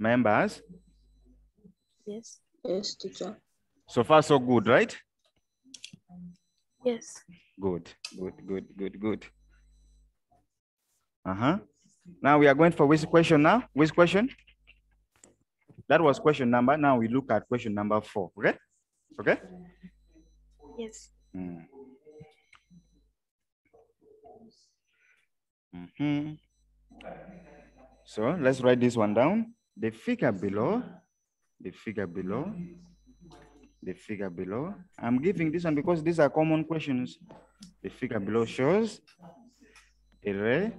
Members, Yes. Yes, teacher. so far so good, right? Yes. Good, good, good, good, good. Uh-huh. Now we are going for which question now? Which question? That was question number. Now we look at question number four, okay? Okay? Yes. Mm. Mhm. So let's write this one down. The figure below, the figure below, the figure below. I'm giving this one because these are common questions. The figure below shows a ray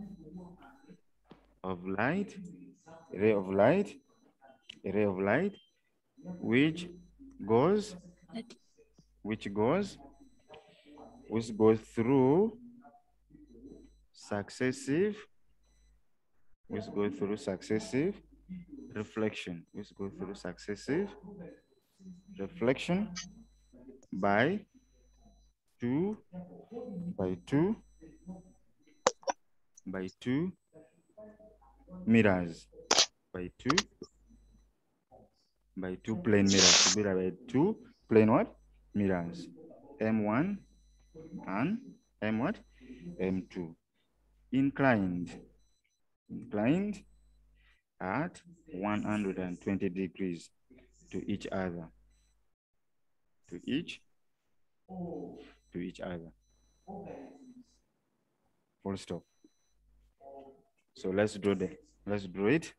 of light, a ray of light, a ray of light, which goes, which goes, which goes through successive, which goes through successive reflection, which go through successive. Reflection by two, by two, by two mirrors, by two, by two plane mirrors, by two plane what? Mirrors, M1 and M what? M2 inclined, inclined at 120 degrees to each other, to each, to each other. Full stop. So let's do the, let's do it.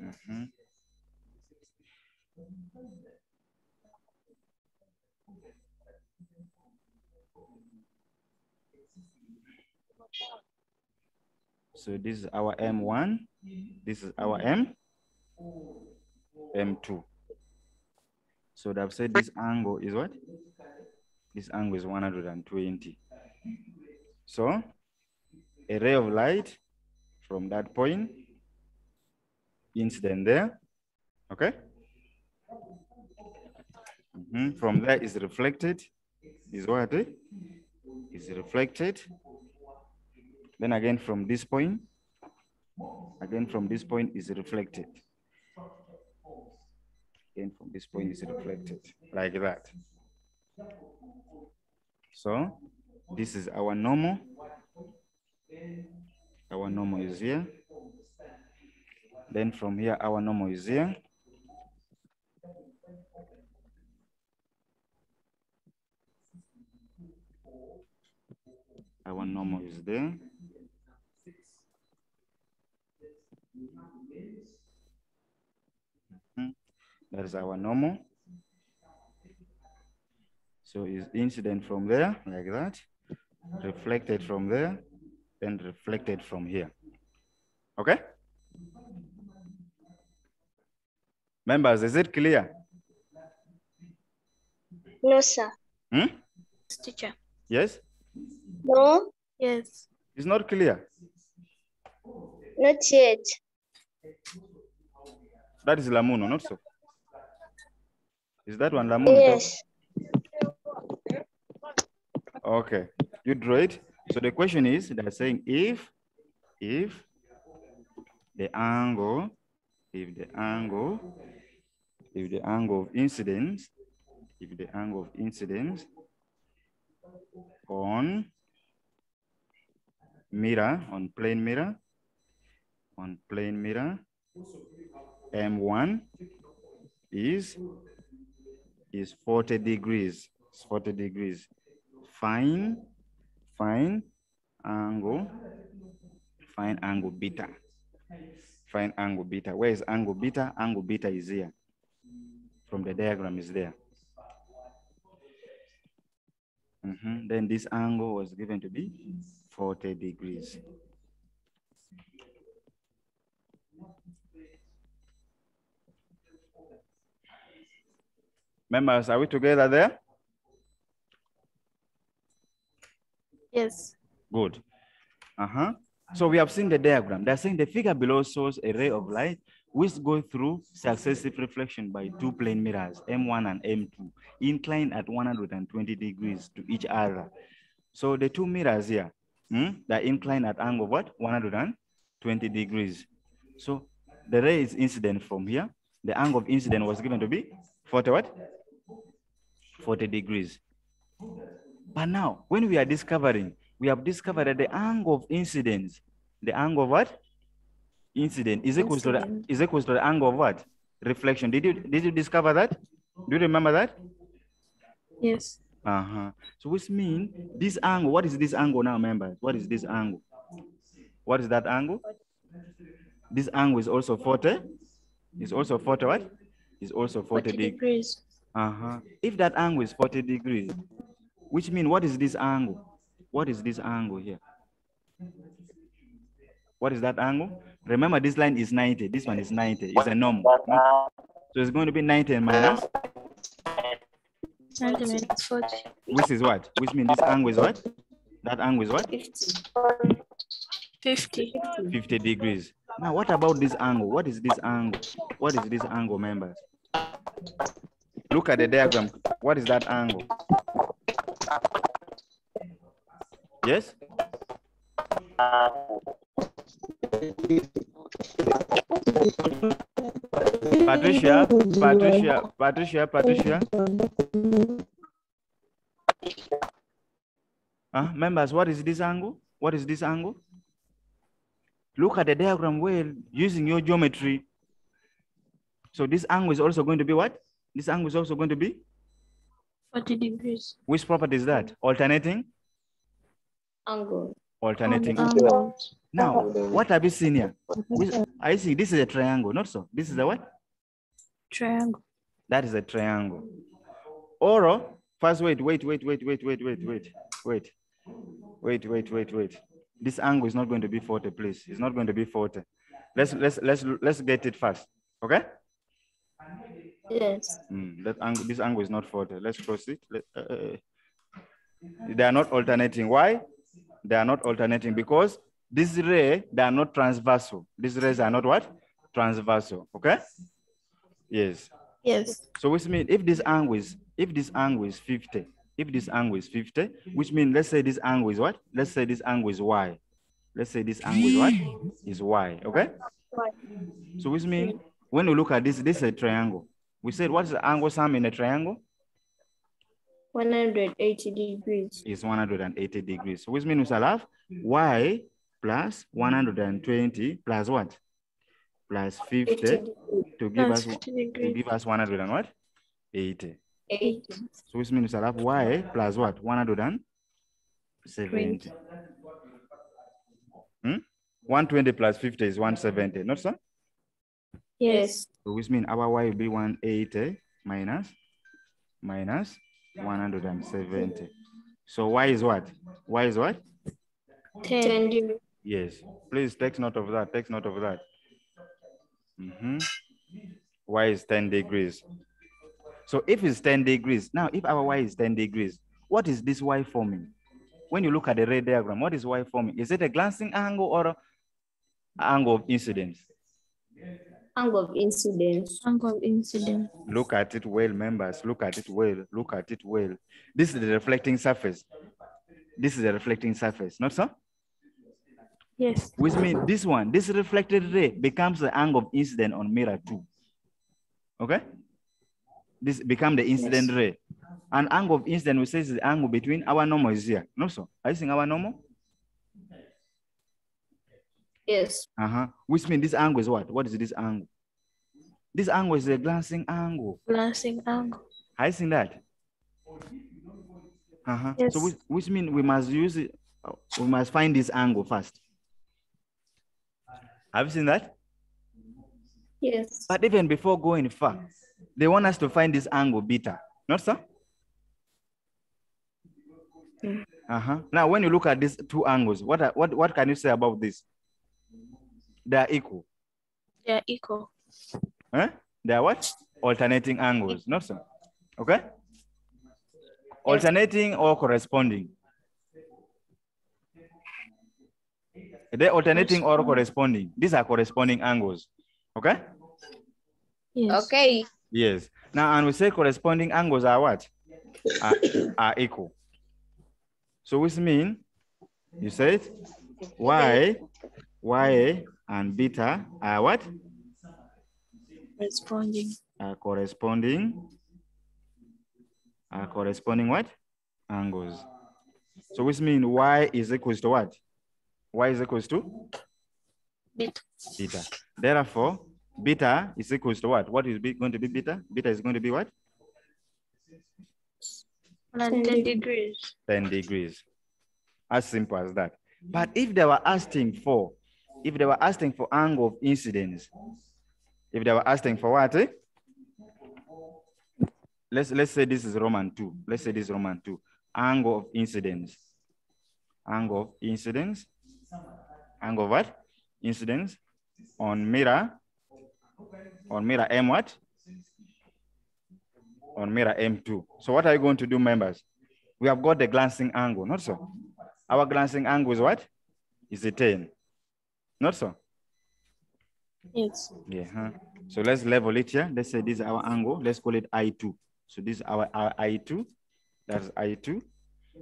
Mhm. So this is our M1, this is our M, M2. So they've said this angle is what? This angle is 120. So a ray of light from that point, incident there, okay? Mhm, From there is reflected, is what? eh? Is reflected. Then again from this point, again from this point is reflected. Again from this point is reflected, like that. So this is our normal. Our normal is here. Then from here, our normal is here. Our normal is there. That is our normal. So is incident from there, like that, reflected from there, then reflected from here. Okay? Members, is it clear? No, sir. Hmm? Yes, teacher. Yes? No, Yes. It's not clear. not yet. That is Lamuno, not so. Is that one Lamuno? Yes. Okay, you draw it. So the question is, they're saying if, if the angle, if the angle, if the angle of incidence, if the angle of incidence on mirror, on plane mirror, on plane mirror, M1 is, is 40 degrees, it's 40 degrees. Fine, fine angle fine angle beta. Fine angle beta. Where is angle beta? Angle beta is here. From the diagram is there. Mhm. then this angle was given to be 40 degrees members are we together there Yes. Good. Uh-huh. So we have seen the diagram. They're saying the figure below shows a ray of light which go through successive reflection by two plane mirrors, M1 and M2, inclined at 120 degrees to each other. So the two mirrors here, hmm, they're inclined at angle what? 120 degrees. So the ray is incident from here. The angle of incident was given to be 40 what? 40 degrees. But now, when we are discovering, we have discovered that the angle of incidence, the angle of what? Incident is equal to the is equal to the angle of what? Reflection. Did you did you discover that? Do you remember that? Yes. Uh-huh. So which means this angle, what is this angle now, members? What is this angle? What is that angle? This angle is also 40. Is also 40 what? Is also 40 40 degrees. Uh-huh. If that angle is 40 degrees, which means what is this angle? What is this angle here? What is that angle? Remember this line is 90. This one is 90. It's a normal. So it's going to be 90 minus, 90 minus 40. which is what? Which means this angle is what? That angle is what? 50. 50 degrees. Now, what about this angle? What is this angle? What is this angle, members? Look at the diagram. What is that angle? Yes? Patricia, Patricia, Patricia, Patricia. Huh? Members, what is this angle? What is this angle? Look at the diagram well using your geometry. So this angle is also going to be what? This angle is also going to be? 40 degrees. Which property is that? Alternating? Angle. Alternating. Angle. Now, what have you seen here? I see this is a triangle, not so. This is a what? Triangle. That is a triangle. Or, first wait, wait, wait, wait, wait, wait, wait, wait, wait, wait, wait, wait, wait. This angle is not going to be 40, please. It's not going to be 40. Let's let's let's let's get it first. Okay? Yes. Mm, that angle, this angle is not 40. Let's proceed. Let, uh, uh, they are not alternating. Why? They are not alternating because this ray, they are not transversal. These rays are not what? Transversal. Okay? Yes. Yes. So which means if this angle is if this angle is 50, if this angle is 50, which means let's say this angle is what? Let's say this angle is y. Let's say this angle is what? Is y. Okay? So which means when you look at this, this is a triangle. We said what's the angle sum in a triangle? 180 degrees. Is 180 degrees. So which means shall have y plus 120 plus what? Plus 50 to give Plus us 50 to give us 100 and what? 80. 80. So which means shall have y plus what? 170. Hmm? 120 plus 50 is 170, not so? Yes. So which means our y will be 180 minus minus 170. So y is what? Y is what? 10. 10 degrees. Yes. Please take note of that. Take note of that. Mhm. Y is 10 degrees. So if it's 10 degrees, now if our y is 10 degrees, what is this y forming? When you look at the ray diagram, what is y forming? Is it a glancing angle or angle of incidence? Angle of incidence. Angle of incident. Look at it well, members. Look at it well. Look at it well. This is the reflecting surface. This is a reflecting surface, not so? Yes. Which means this one, this reflected ray becomes the angle of incident on mirror two. Okay? This become the incident Yes. ray. An angle of incident, we say is the angle between our normal is here. No, so are you seeing our normal? Yes. Uh-huh. Which means this angle is what? What is this angle? This angle is a glancing angle. Glancing angle. You seeing that? Uh-huh. Yes. So which, which means we must use it, uh, we must find this angle first. Have you seen that? Yes. But even before going far, they want us to find this angle beta, not so? Mm. Uh-huh. Now, when you look at these two angles, what, are, what, what can you say about this? They are equal. They are equal. Huh? They are what? Alternating angles, not so? Okay? Alternating or corresponding? Are they alternating or corresponding? These are corresponding angles. Okay? Yes. Okay. Yes. Now, and we say corresponding angles are what? Are, are equal. So which mean, you said y, y and beta are uh, what? Corresponding. Are corresponding, are corresponding what? Angles. So which means y is equals to what? y is equals to Beta. beta. Therefore, beta is equals to what? What is be- going to be beta? Beta is going to be what? 10 degrees. 10 degrees. As simple as that. But if they were asking for, if they were asking for angle of incidence, if they were asking for what? eh? Let's let's say this is Roman 2. Let's say this is Roman 2. Angle of incidence. Angle of incidence. Angle of what? Incidence on mirror. On mirror M what? On mirror M2. So what are you going to do, members? We have got the glancing angle, not so. Our glancing angle is what? Is a 10. Not so. Yes. Yeah. Huh? So let's level it here. Let's say this is our angle. Let's call it I2. So this is our, our I2. That's I2.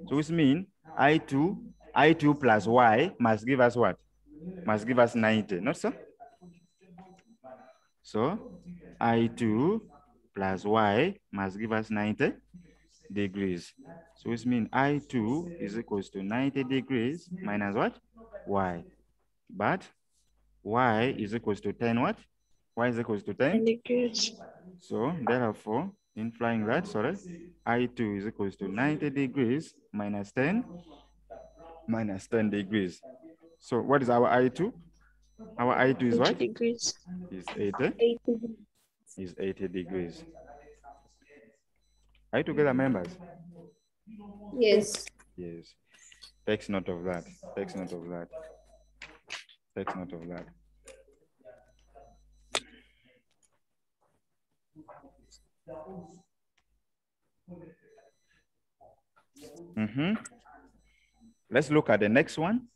So which means I2, I2 plus Y must give us what? Must give us 90, not so? So I2 plus Y must give us 90 degrees. So which means I2 is equals to 90 degrees minus what? Y. But Y is equals to 10 what? Y is equals to 10. 10 degrees. So therefore, implying that, sorry, I2 is equals to 90 degrees minus 10 minus 10 degrees. So what is our I2? Our I2 is 80 what? degrees. Is 80, 80. is 80 degrees. Are you together, members? Yes. Yes. Takes note of that. Takes note of that. Takes note of that. Mhm. Let's look at the next one.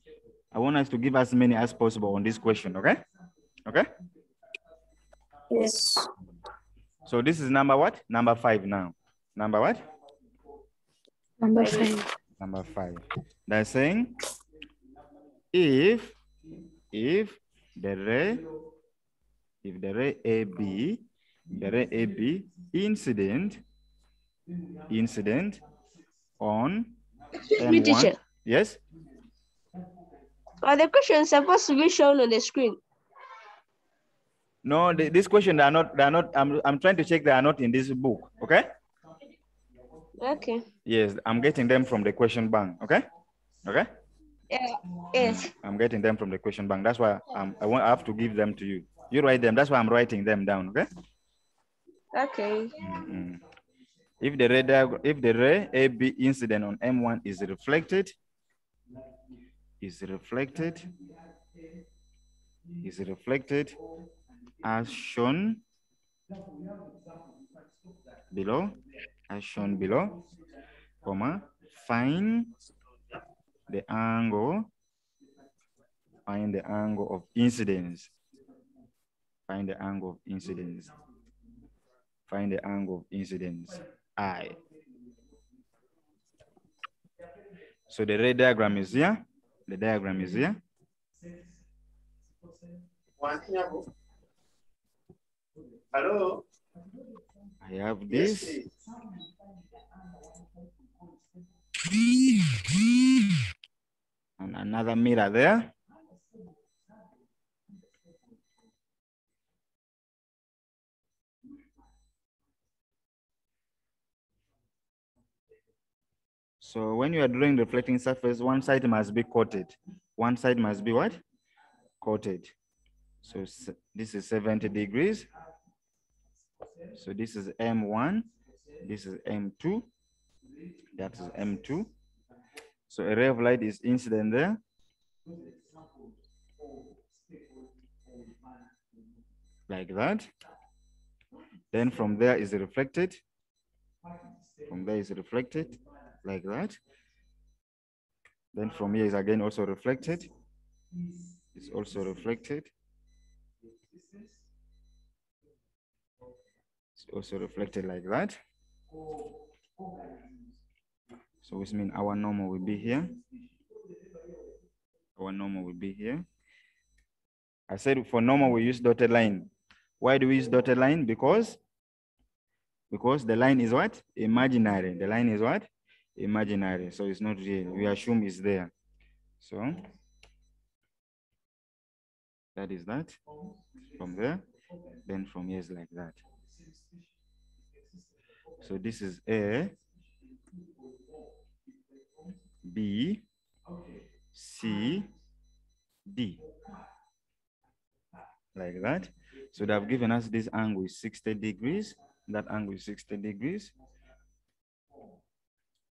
I want us to give as many as possible on this question, okay? Okay? Yes. So this is number what? Number five now. Number what? Number five. Number five. They're saying if if the ray if the ray AB the ray AB incident incident on Me, M1 teacher. yes Are the questions supposed to be shown on the screen? no the, this question they are not they are not I'm, I'm trying to check they are not in this book okay Okay. yes I'm getting them from the question bank okay okay Yeah. Yes. I'm getting them from the question bank. That's why um, I want I have to give them to you. You write them. That's why I'm writing them down. Okay. Okay. Mhm. If the ray if the ray AB incident on M1 is reflected, is reflected, is reflected as shown below, as shown below, comma, find the angle, find the angle of incidence, find the angle of incidence, find the angle of incidence, I. So the ray diagram is here, the diagram is here. Hello. I have this. And another mirror there. So when you are drawing reflecting surface, one side must be coated. One side must be what? Coated. So this is 70 degrees. So this is M1, this is M2, that is M2. So a ray of light is incident there. Like that. Then from there is reflected. From there is reflected like that. Then from here is again also reflected. It's also reflected. It's also reflected like that. So which means our normal will be here. Our normal will be here. I said for normal we use dotted line. Why do we use dotted line? Because because the line is what? Imaginary. The line is what? Imaginary. So it's not real. We assume it's there. So that is that. From there, then from here is like that. So this is A, B, C, D. Like that. So they have given us this angle is 60 degrees. That angle is 60 degrees.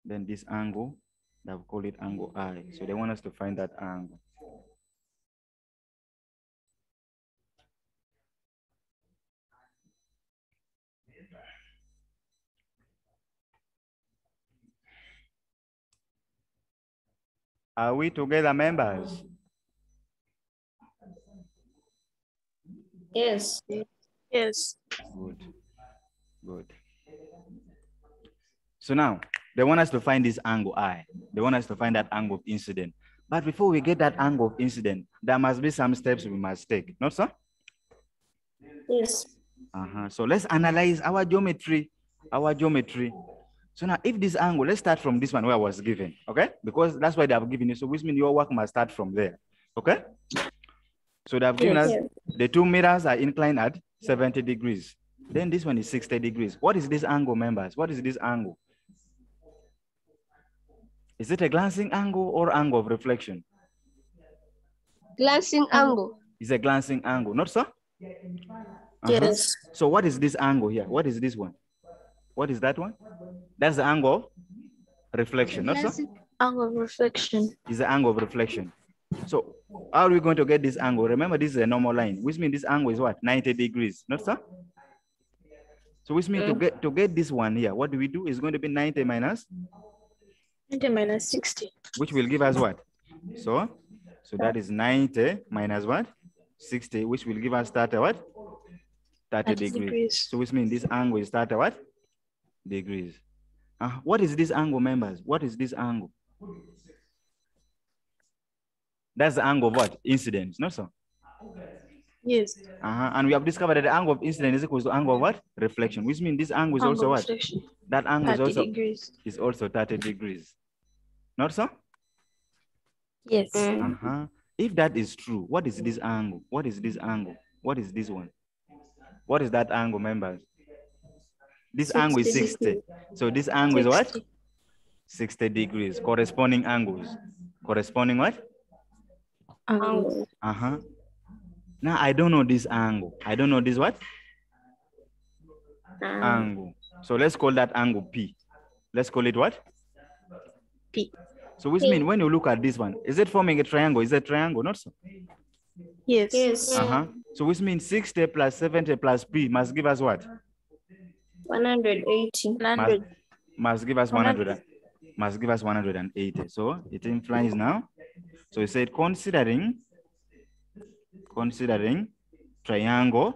Then this angle, they've called it angle I. So they want us to find that angle. Are we together members? Yes. Yes. Good. Good. So now they want us to find this angle I. They want us to find that angle of incident. But before we get that angle of incident, there must be some steps we must take. Not so? Yes. Uh-huh. So let's analyze our geometry. Our geometry. So now if this angle, let's start from this one where I was given. Okay? Because that's why they have given you. So which means your work must start from there. Okay? So they have given Yes. us the two mirrors are inclined at 70 degrees. Then this one is 60 degrees. What is this angle, members? What is this angle? Is it a glancing angle or angle of reflection? Glancing angle. It's a glancing angle, not so? Uh-huh. Yes. So what is this angle here? What is this one? What is that one? That's the angle of reflection, not so? Angle of reflection. Is the angle of reflection. So how are we going to get this angle? Remember, this is a normal line, which means this angle is what? 90 degrees, not so? So which means to mm. get to get this one here, what do we do? Is going to be 90 minus, 90 minus 60. which will give us what? So, so that is 90 minus what? 60, which will give us 30 what? 30 30 degrees. degrees. So which means this angle is 30 what? Degrees. Uh, what is this angle, members? What is this angle? That's the angle of what? Incident, not so? Yes. Uh-huh. And we have discovered that the angle of incident is equal to angle of what? Reflection, which means this angle is Angle also what? reflection. That angle is 30 also degrees. is also 30 degrees. Not so? Yes. Mm. Uh-huh. If that is true, what is this angle? What is this angle? What is this one? What is that angle, members? This angle is 60. So this angle is what? 60. 60 degrees. Corresponding angles. Corresponding what? Angle. Uh-huh. Now I don't know this angle. I don't know this what? Angle. So let's call that angle P. Let's call it what? P. So which means when you look at this one, is it forming a triangle? Is it a triangle? Not so. Yes. Yes. Uh-huh. So which means 60 plus 70 plus P must give us what? 180. 100. Must give us 100. and- Must give us 180. So it implies now. So he said considering considering triangle.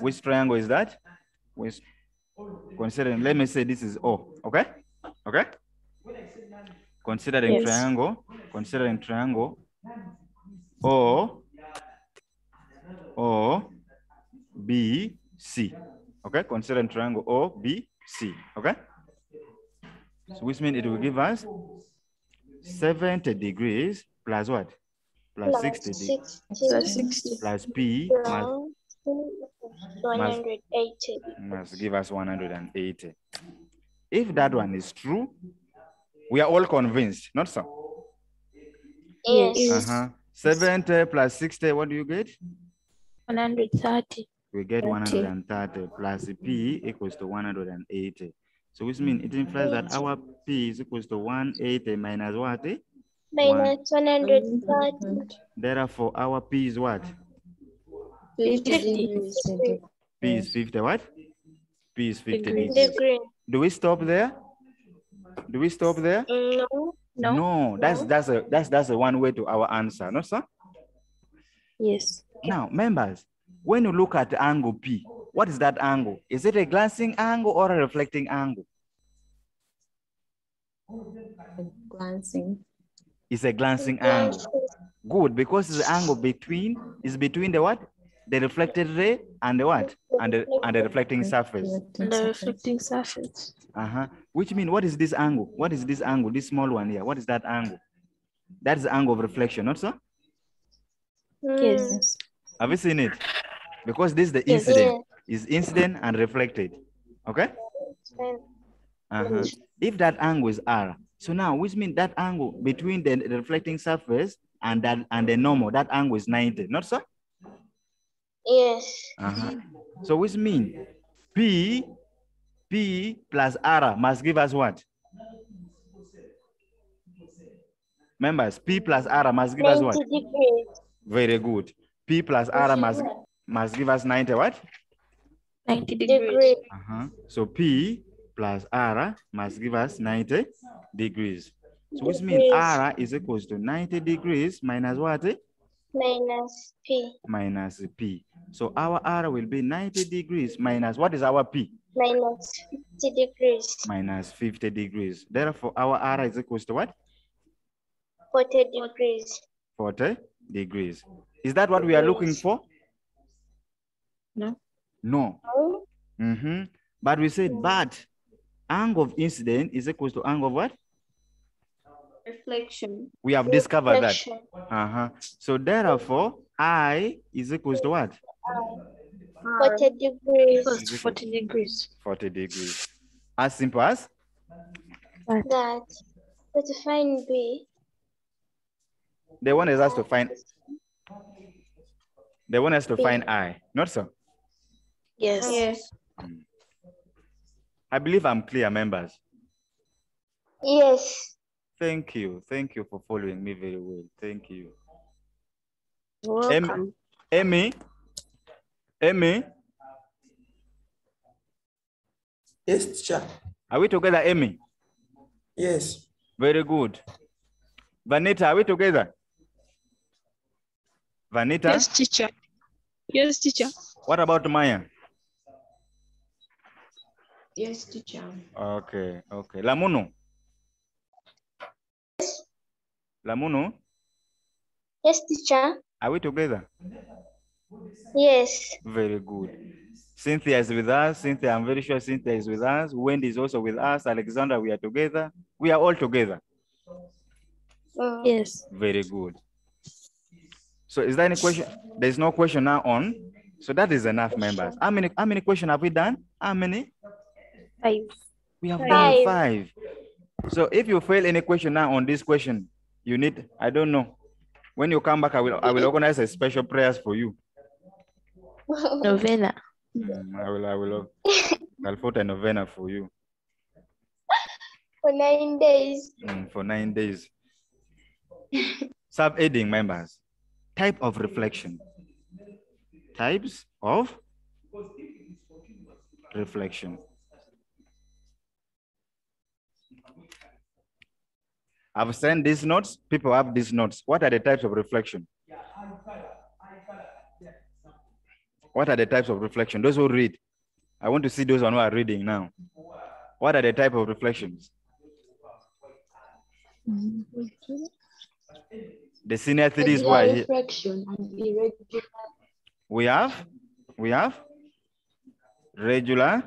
Which triangle is that? Which considering, let me say this is O, okay? Okay? Considering Yes. triangle, considering triangle O O B C. Okay, considering triangle O B C. Okay? So which means it will give us 70 degrees plus what? Plus 60 degrees Plus 60. plus P must, 180. must give us 180. If that one is true, we are all convinced, not so? Yes. Uh-huh. 70 plus 60, what do you get? 130. We get 130 plus P equals to 180. So which means it implies that our P is equals to 180 minus what? eh? Minus 130. Therefore, our P is what? 50 50. P is 50 what? P is 50 Degrees. degrees. Degree. Do we stop there? Do we stop there? No. No? that's that's a that's that's a one way to our answer, no sir? Yes. Now, members, when you look at the angle P, What is that angle? Is it a glancing angle or a reflecting angle? Glancing. It's a glancing angle. Good, because it's the angle between is between the what? The reflected ray and the what? And the and the reflecting surface. And the reflecting surface. Uh-huh. Which mean what is this angle? What is this angle? This small one here. What is that angle? That is the angle of reflection, not so? Yes. Have you seen it? Because this is the incident. Is incident and reflected. Okay? Uh-huh. If that angle is R, so now which means that angle between the, reflecting surface and that and the normal, that angle is 90, not so? Yes. Uh-huh. So which mean P P plus R must give us what? Members, P plus R must give us what? 90 degrees. Very good. P plus R must must give us 90 what? 90 degrees. Degree. Uh-huh. So P plus R must give us 90 degrees. So which means R is equals to 90 degrees minus what? Minus P. Minus P. So our R will be 90 degrees minus what is our P? Minus 50 degrees. Minus 50 degrees. Therefore, our R is equals to what? 40 degrees. 40 degrees. Is that what we are looking for? No. No. No. Mm-hmm. But we said, but angle of incident is equals to angle of what? Reflection. We have discovered that. Uh-huh. So therefore, I is equals to what? 40 degrees. 40 degrees. 40 degrees. As simple as That. But to find B. they want us to find they want us to find I, not so. Yes. Yes. Mm. I believe I'm clear, members. Yes. Thank you. Thank you for following me very well. Thank you. Welcome. Amy, Amy, Yes, teacher. are we together, Amy? Yes. Very good. Vanita, are we together? Vanita, Yes, teacher. Yes, teacher. what about Maya? Yes, teacher. Okay, okay. Lamuno? Lamuno, Yes, teacher. are we together? Yes. Very good. Cynthia is with us. Cynthia, I'm very sure Cynthia is with us. Wendy is also with us. Alexandra, we are together. We are all together. Mm. Yes. Very good. So is there any question? There's no question now on. So that is enough, members. How many, how many questions have we done? How many? Five. We have done Five. five. So if you fail any question now on this question, you need, I don't know. When you come back, I will, I will organize a special prayers for you. Novena. Mm, I will, I will, I'll put a novena for you For nine days. mm, for nine days. Sub-heading members, type of reflection. Types of reflection. I've sent these notes. People have these notes. What are the types of reflection? What are the types of reflection? Those who read. I want to see those who are reading now. What are the type of reflections? The senior threes who are here. reflection and irregular. We have, we have regular,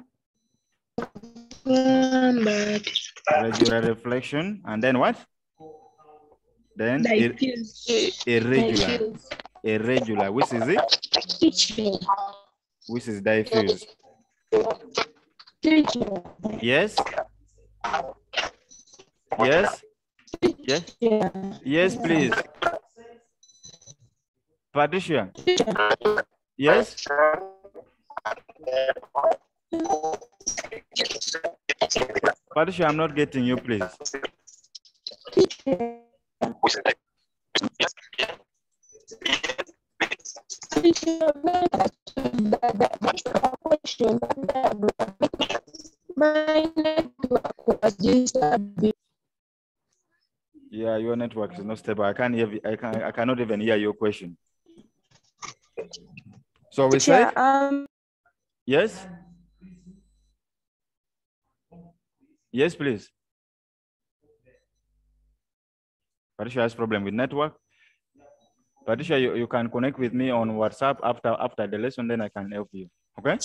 regular reflection, and then what? Then ir- irregular, irregular, which is it? Teacher. Which is diffuse. Yes? Yes? Yes? Yes, please. Patricia? Yes? Patricia, I'm not getting you, please. My network was disturbed. Yeah, your network is not stable. I can't hear. I can. I cannot even hear your question. So we said um, Yes? Yes, please. Patricia has problem with network. Patricia, you, you can connect with me on WhatsApp after after the lesson, then I can help you. Okay?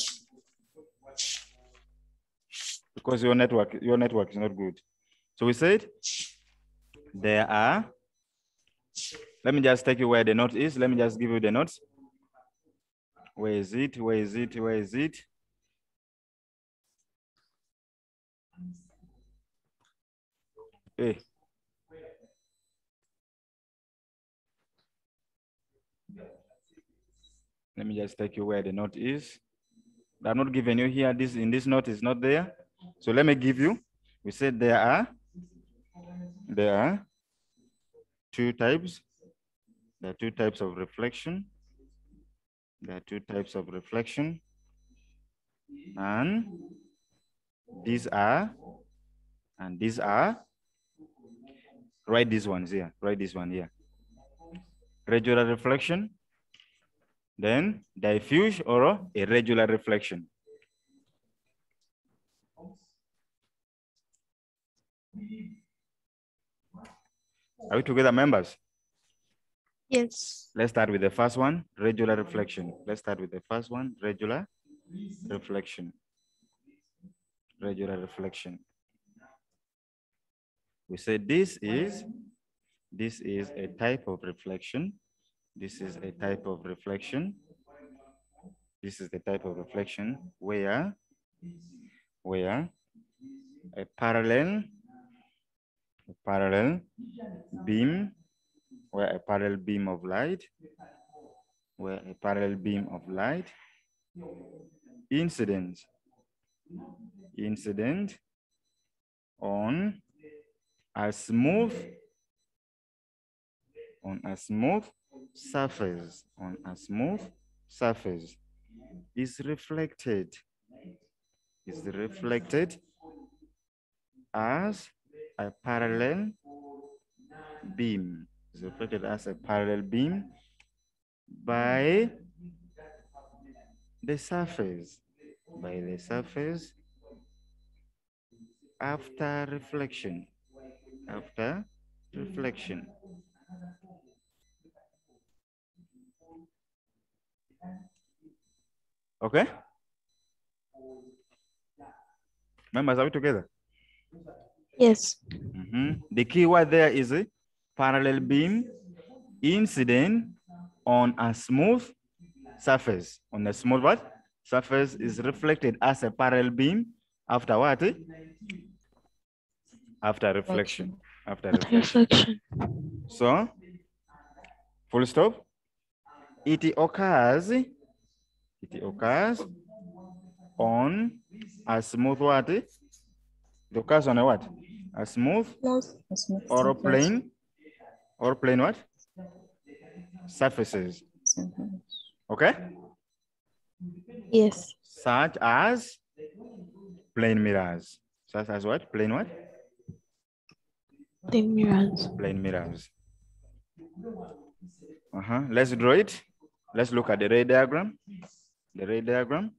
Because your network, your network is not good. So we said there are. Let me just take you where the note is. Let me just give you the notes. Where is it? Where is it? Where is it? Hey. Let me just take you where the note is. I'm not giving you here. This in this note is not there. So let me give you. We said there are there are two types. There are two types of reflection. There are two types of reflection. And these are, and these are, write these ones here, write this one here. Regular reflection, then diffuse or irregular reflection. Are we together, members? Yes. Let's start with the first one, regular reflection. Let's start with the first one, regular reflection. Regular reflection. We say this is, this is a type of reflection. This is a type of reflection. This is the type of reflection where, where a parallel, a parallel beam where a parallel beam of light, where a parallel beam of light, incident, incident on a smooth, on a smooth surface, on a smooth surface, is reflected, is reflected as a parallel beam is reflected as a parallel beam by the surface, by the surface after reflection, after reflection. Okay? Members, are we together? Yes. Mhm. The key word there is a parallel beam incident on a smooth surface. On a smooth what? Surface is reflected as a parallel beam after what? After reflection. After reflection. Reflection. So, full stop. It occurs, it occurs on a smooth what? It occurs on a what? A smooth or a plane or plane what? Surfaces. Okay? Yes. Such as plane mirrors. Such as what? Plane what? The mirrors. Plane mirrors. Uh-huh. Let's draw it. Let's look at the ray diagram. The ray diagram.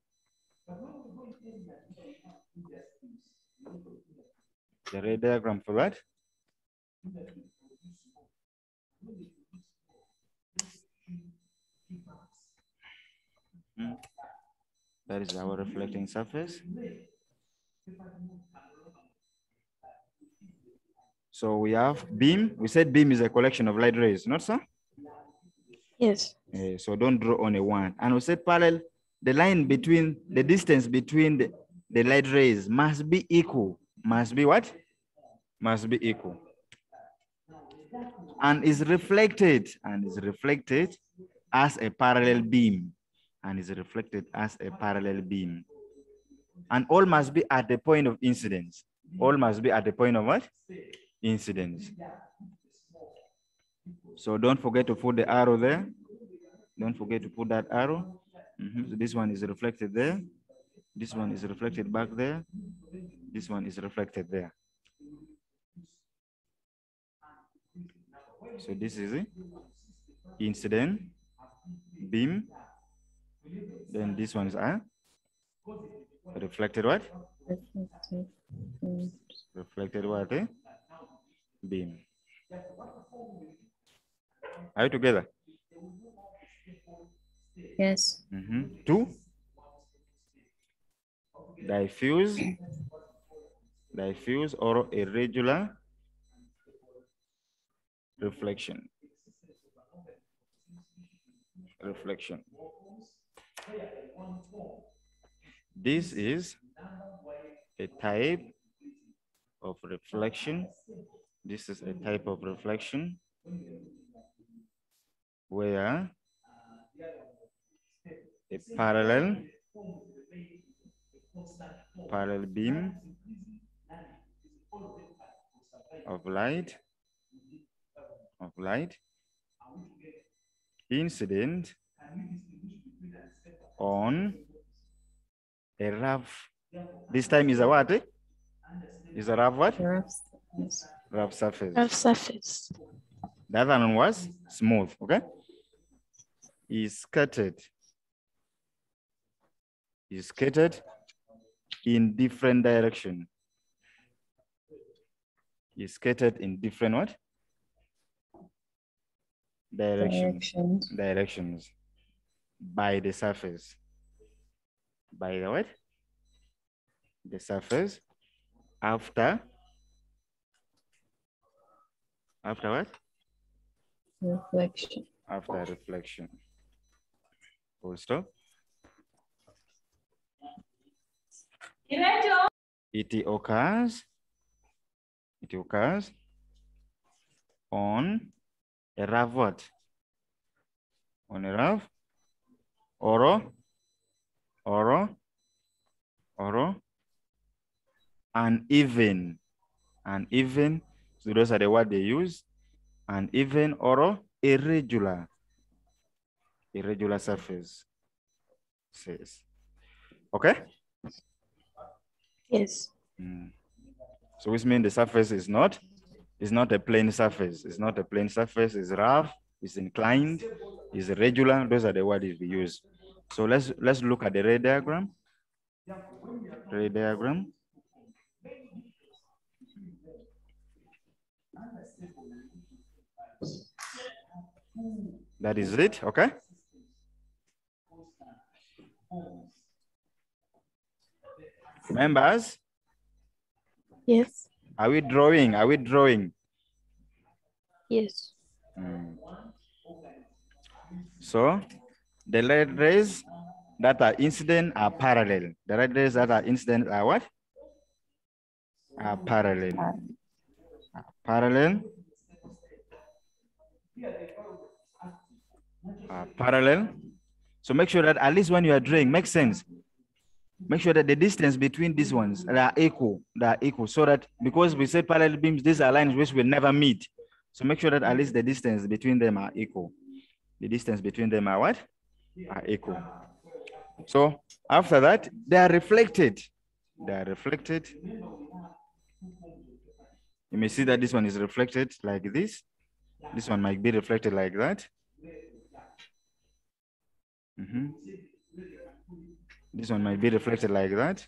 The ray diagram for that. Mm. That is our reflecting surface. So we have beam. We said beam is a collection of light rays, not so? Yes. Eh, so don't draw on a one. And we said parallel, the line between, the distance between the, the light rays must be equal. Must be what? Must be equal. And is reflected, and is reflected as a parallel beam. And is reflected as a parallel beam. And all must be at the point of incidence. All must be at the point of what? Incidence. So don't forget to put the arrow there. Don't forget to put that arrow. Mhm. So this one is reflected there. This one is reflected back there. This one is reflected there. So this is it. Incident, beam. Then this one is a Reflected what? Reflected. Mm, Reflected what? Eh? Beam. Are you together? Yes. Mhm. Two. Diffuse. Diffuse or irregular reflection. Reflection. This is a type of reflection. This is a type of reflection where a parallel parallel beam of light of light incident on a rough this time is a what eh? is a rough what Rough. Yes. rough surface Rough surface. The other one was smooth okay? Is scattered is scattered in different direction. Is scattered in different what? Directions. Directions. directions. By the surface. By the what? The surface. After. After what Reflection. after reflection. Full stop. It occurs it occurs on a rough what? On a rough oro oro oro uneven. Uneven. So those are the word they use uneven or irregular irregular surface says okay Yes. Mm. So which means the surface is not, is not a plane surface. It's not a plane surface. It's rough. It's inclined. It's irregular. Those are the words we use. So let's let's look at the ray diagram. Ray diagram. That is it. Okay. Members, Yes. are we drawing? Are we drawing? Yes. Mm. So the red rays that are incident are parallel. The red rays that are incident are what? Are parallel. Are parallel. Parallel. So make sure that at least when you are drawing, makes sense. Make sure that the distance between these ones are equal. They are equal. So that because we said parallel beams, these are lines which will never meet. So make sure that at least the distance between them are equal. The distance between them are what? Are equal. So after that, they are reflected. They are reflected. You may see that this one is reflected like this. This one might be reflected like that. Mhm. This one might be reflected like that.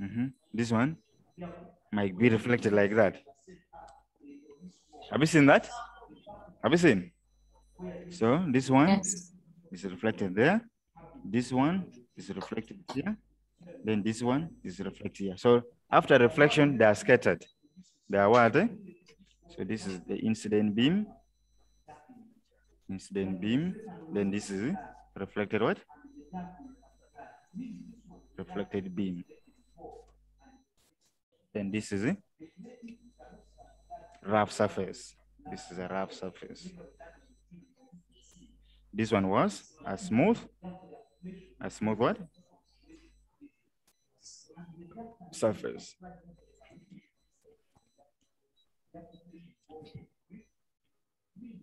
Mhm. This one might be reflected like that. Have you seen that? Have you seen? So this one Yes. is reflected there. This one is reflected here. Then this one is reflected here. So after reflection, they are scattered. They are what? eh? So this is the incident beam. Incident beam. Then this is reflected what? Reflected beam. Then this is a rough surface. This is a rough surface. This one was a smooth, a smooth what? Surface.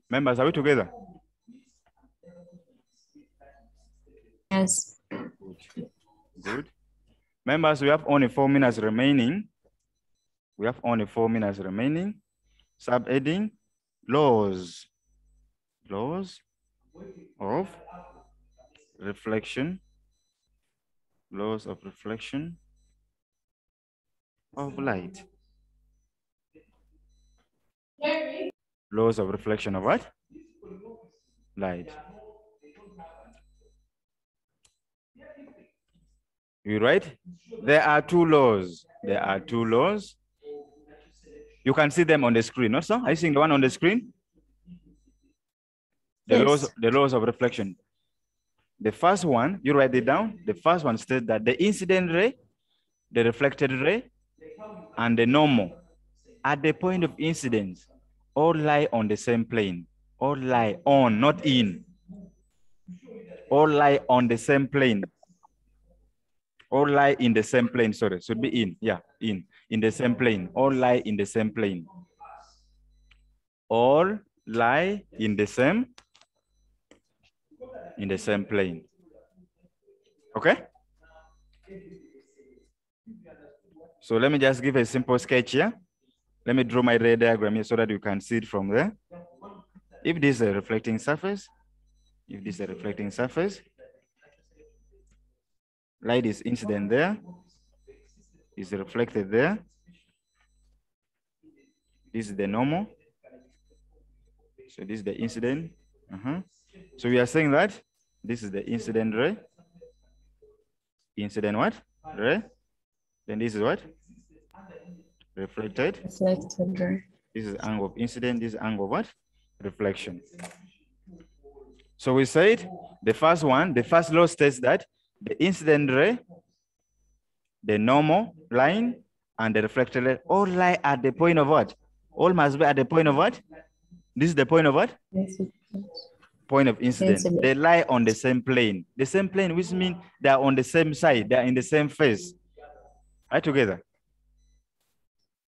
Members, are we together? Yes. Good. Members, we have only four minutes remaining. We have only four minutes remaining. Subheading, laws. Laws of reflection, laws of reflection of light. Laws of reflection of what? Light. You right? There are two laws. There are two laws. You can see them on the screen. Also, are you seeing the one on the screen? The Yes. laws, the laws of reflection. The first one, you write it down. The first one states that the incident ray, the reflected ray, and the normal at the point of incidence all lie on the same plane. All lie on, not in. All lie on the same plane. All lie in the same plane. Sorry, should be in. Yeah, in. In the same plane. All lie in the same plane. All lie in the same in the same plane. Okay? So let me just give a simple sketch here. Let me draw my ray diagram here so that you can see it from there. If this is a reflecting surface, if this is a reflecting surface, light is incident there, is reflected there. This is the normal. So this is the incident. Uh-huh. So we are saying that this is the incident ray. Incident what? Ray. Then this is what? Reflected. Reflected. This is angle of incident. This is angle of what? Reflection. So we said the first one, the first law states that the incident ray, the normal line, and the reflected ray all lie at the point of what? All must be at the point of what? This is the point of what? Yes, it is. point of incident. Incident. They lie on the same plane. The same plane, which means they are on the same side. They are in the same phase. Right together?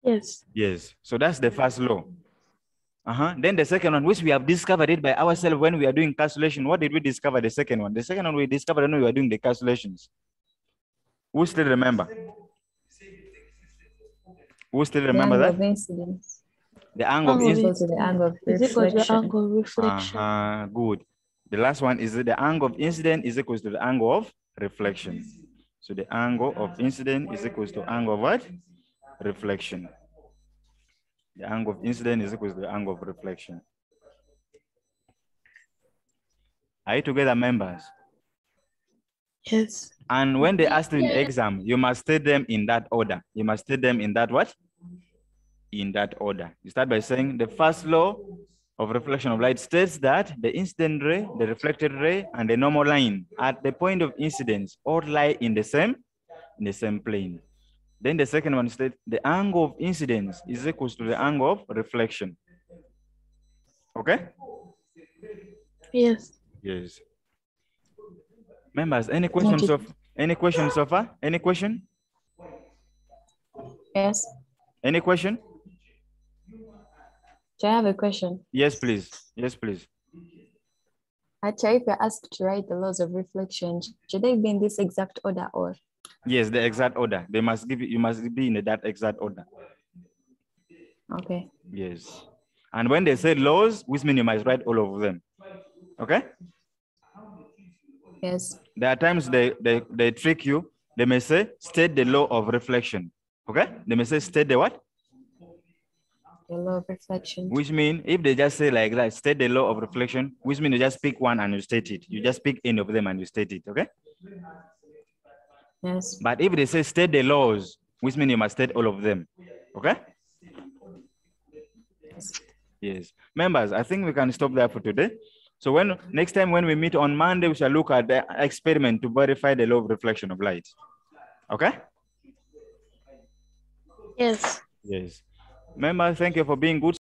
Yes. Yes. So that's the first law. Uh-huh. Then the second one, which we have discovered it by ourselves when we are doing calculation. What did we discover? The second one. The second one we discovered when we were doing the calculations. Who still remember? Who still remember angle that? The angle of Angle incident. is the angle of Is equal to the reflection. angle of reflection. Uh-huh, good. The last one is that the angle of incident is equals to the angle of reflection. So the angle of incident is equals to angle of what? Reflection. The angle of incident is equal to the angle of reflection. Are you together, members? Yes. And when they ask you in exam, you must state them in that order. You must state them in that what? In that order. You start by saying the first law of reflection of light states that the incident ray, the reflected ray, and the normal line at the point of incidence all lie in the same, in the same plane. Then the second one states the angle of incidence is equal to the angle of reflection. Okay? Yes. Yes. Members, any questions Noted. of any questions so far? Any question? Yes. Any question? Do I have a question? Yes, please. Yes, please. Actually, if you're asked to write the laws of reflection, should they be in this exact order or? Yes, the exact order. They must give you, you must be in that exact order. Okay. Yes. And when they say laws, which means you must write all of them. Okay? Yes. There are times they, they, they trick you. They may say, state the law of reflection. Okay? They may say, state the what? The law of reflection. Which mean if they just say like that, state the law of reflection, which means you just pick one and you state it. You just pick any of them and you state it. Okay? Yes. But if they say state the laws, which means you must state all of them. Okay? Yes. Members, I think we can stop there for today. So when next time when we meet on Monday, we shall look at the experiment to verify the law of reflection of light. Okay? Yes. Yes. Members, thank you for being good